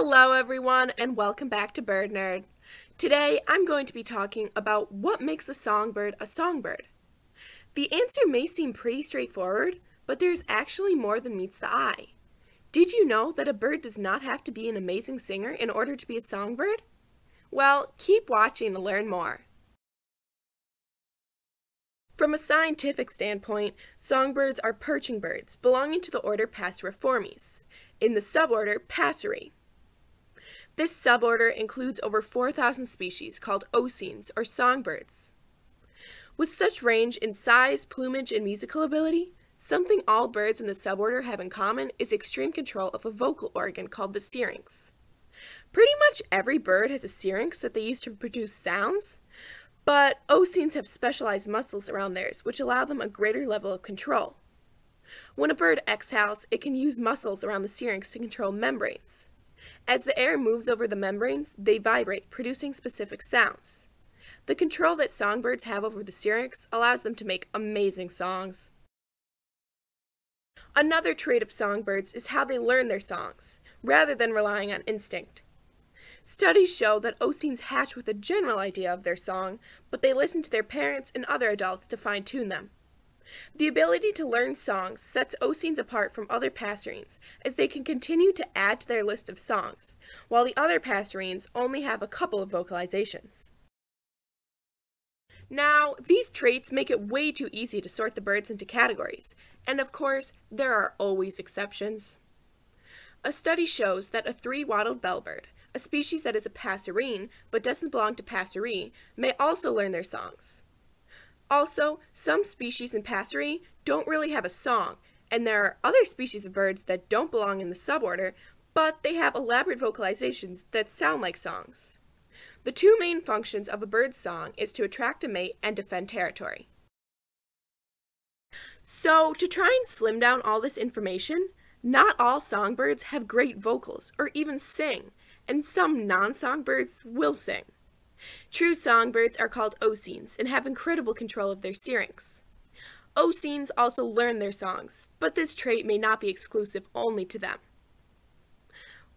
Hello everyone and welcome back to Bird Nerd. Today I'm going to be talking about what makes a songbird a songbird. The answer may seem pretty straightforward, but there's actually more than meets the eye. Did you know that a bird does not have to be an amazing singer in order to be a songbird? Well, keep watching to learn more. From a scientific standpoint, songbirds are perching birds belonging to the order Passeriformes, in the suborder Passeri. This suborder includes over 4,000 species called oscines, or songbirds. With such range in size, plumage, and musical ability, something all birds in the suborder have in common is extreme control of a vocal organ called the syrinx. Pretty much every bird has a syrinx that they use to produce sounds, but oscines have specialized muscles around theirs which allow them a greater level of control. When a bird exhales, it can use muscles around the syrinx to control membranes. As the air moves over the membranes, they vibrate, producing specific sounds. The control that songbirds have over the syrinx allows them to make amazing songs. Another trait of songbirds is how they learn their songs, rather than relying on instinct. Studies show that oscines hatch with a general idea of their song, but they listen to their parents and other adults to fine tune them. The ability to learn songs sets oscines apart from other passerines, as they can continue to add to their list of songs, while the other passerines only have a couple of vocalizations. Now, these traits make it way too easy to sort the birds into categories, and of course, there are always exceptions. A study shows that a three-wattled bellbird, a species that is a passerine but doesn't belong to Passeri, may also learn their songs. Also, some species in Passeri don't really have a song, and there are other species of birds that don't belong in the suborder, but they have elaborate vocalizations that sound like songs. The two main functions of a bird's song is to attract a mate and defend territory. So, to try and slim down all this information, not all songbirds have great vocals or even sing, and some non-songbirds will sing. True songbirds are called oscines and have incredible control of their syrinx. Oscines also learn their songs, but this trait may not be exclusive only to them.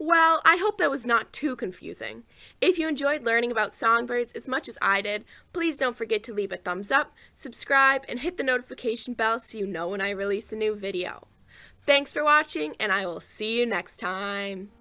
Well, I hope that was not too confusing. If you enjoyed learning about songbirds as much as I did, please don't forget to leave a thumbs up, subscribe, and hit the notification bell so you know when I release a new video. Thanks for watching, and I will see you next time.